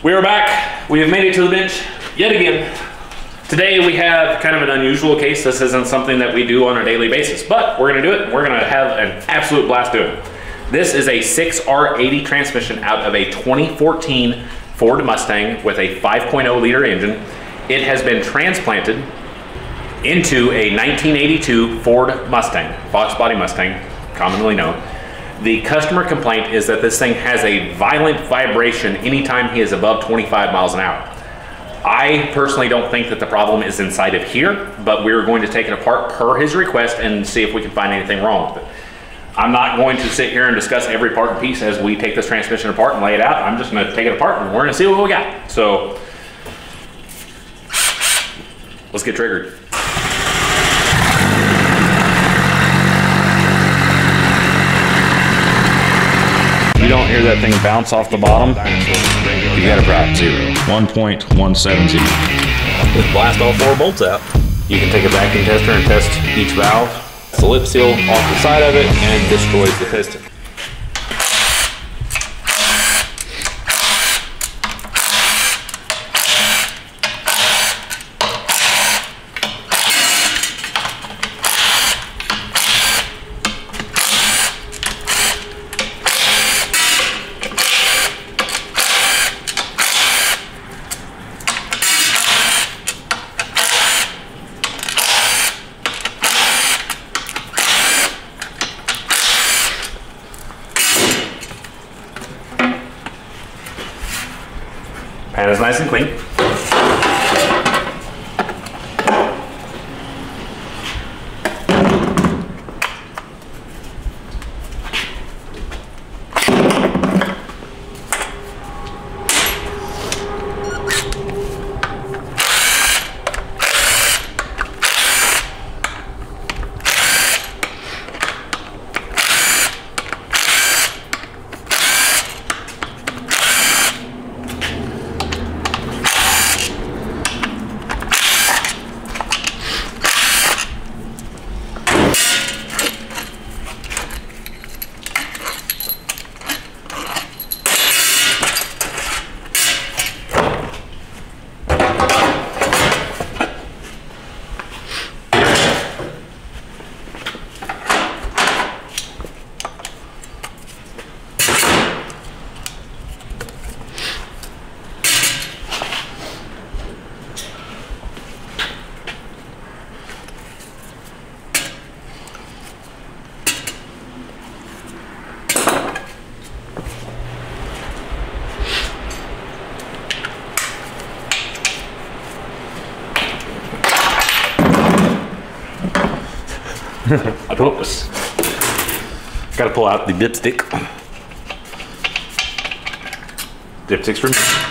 We are back. We have made it to the bench yet again. Today we have kind of an unusual case. This isn't something that we do on a daily basis, but we're gonna do it. We're gonna have an absolute blast doing it. This is a 6R80 transmission out of a 2014 Ford Mustang with a 5.0 liter engine. It has been transplanted into a 1982 Ford Mustang, Fox body Mustang, commonly known. The customer complaint is that this thing has a violent vibration anytime he is above 25 miles an hour. I personally don't think that the problem is inside of here, but we're going to take it apart per his request and see if we can find anything wrong with it. I'm not going to sit here and discuss every part and piece as we take this transmission apart and lay it out. I'm just going to take it apart and we're going to see what we got. So let's get triggered. You don't hear that thing bounce off the bottom, you got a problem. Zero. 1.170. Just blast all four bolts out. You can take a vacuum tester and test each valve. It's the lip seal off the side of it and destroys the piston. Pan is nice and clean. Oops. Got to pull out the dipstick. Dipstick's Dipstick screw.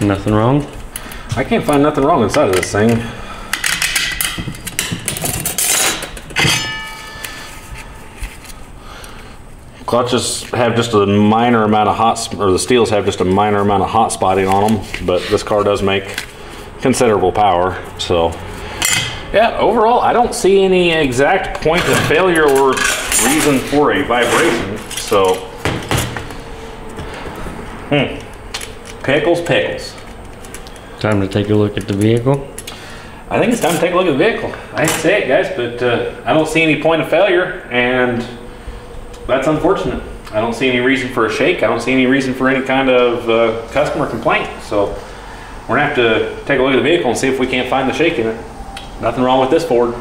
Nothing wrong. I can't find nothing wrong inside of this thing. Clutches have just a minor amount of hot, or the steels have just a minor amount of hot spotting on them, but this car does make considerable power, so. Yeah, overall, I don't see any exact point of failure or reason for a vibration, so. Hmm. Pickles, pickles. Time to take a look at the vehicle. I think it's time to take a look at the vehicle. I hate to say it, guys, but uh, I don't see any point of failure, and that's unfortunate. I don't see any reason for a shake. I don't see any reason for any kind of uh, customer complaint. So we're gonna have to take a look at the vehicle and see if we can't find the shake in it. Nothing wrong with this Ford.